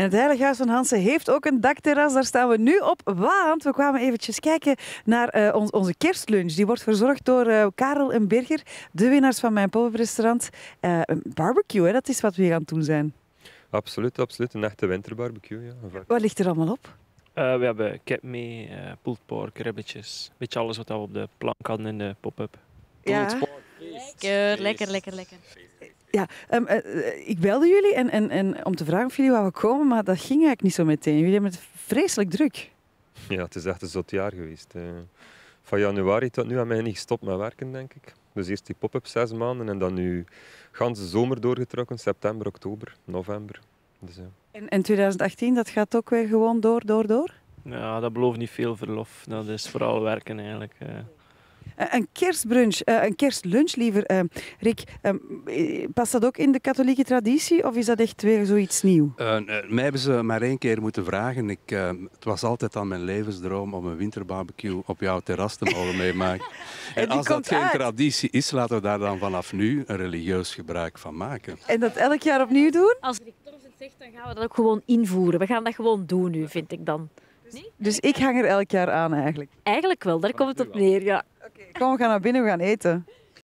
En het Heilige Huis van Hansen heeft ook een dakterras. Daar staan we nu op, want we kwamen eventjes kijken naar eh, ons, onze kerstlunch. Die wordt verzorgd door eh, Karel en Birger, de winnaars van mijn pop-up restaurant. Eh, een barbecue, hè, dat is wat we hier aan het doen zijn. Absoluut, absoluut. Een echte winterbarbecue. Ja. Wat ligt er allemaal op? Uh, we hebben kip mee, uh, pulled pork, ribbetjes. Beetje alles wat we op de plank hadden in de pop-up. Ja. Lekker, lekker, lekker, lekker. Ja, um, uh, ik belde jullie en, en, en om te vragen of jullie wouden komen, maar dat ging eigenlijk niet zo meteen. Jullie hebben het vreselijk druk. Ja, het is echt een zot jaar geweest. Uh, van januari tot nu hebben we niet gestopt met werken, denk ik. Dus eerst die pop-up zes maanden en dan nu ganse zomer doorgetrokken, september, oktober, november. Dus, ja. en, en 2018, dat gaat ook weer gewoon door, door, door? Ja, dat belooft niet veel verlof. Dat is vooral werken eigenlijk. Uh. Een kerstbrunch, een kerstlunch liever. Uh, Rick, uh, past dat ook in de katholieke traditie of is dat echt weer zoiets nieuw? Uh, mij hebben ze maar één keer moeten vragen. Ik, het was altijd al mijn levensdroom om een winterbarbecue op jouw terras te mogen meemaken. en, en als dat geen uit. traditie is, laten we daar dan vanaf nu een religieus gebruik van maken. En dat elk jaar opnieuw doen? Als Rick Torfs het zegt, dan gaan we dat ook gewoon invoeren. We gaan dat gewoon doen nu, vind ik dan. Nee? Dus ik hang er elk jaar aan eigenlijk? Eigenlijk wel, daar komt het op neer, ja. Kom, we gaan naar binnen, we gaan eten.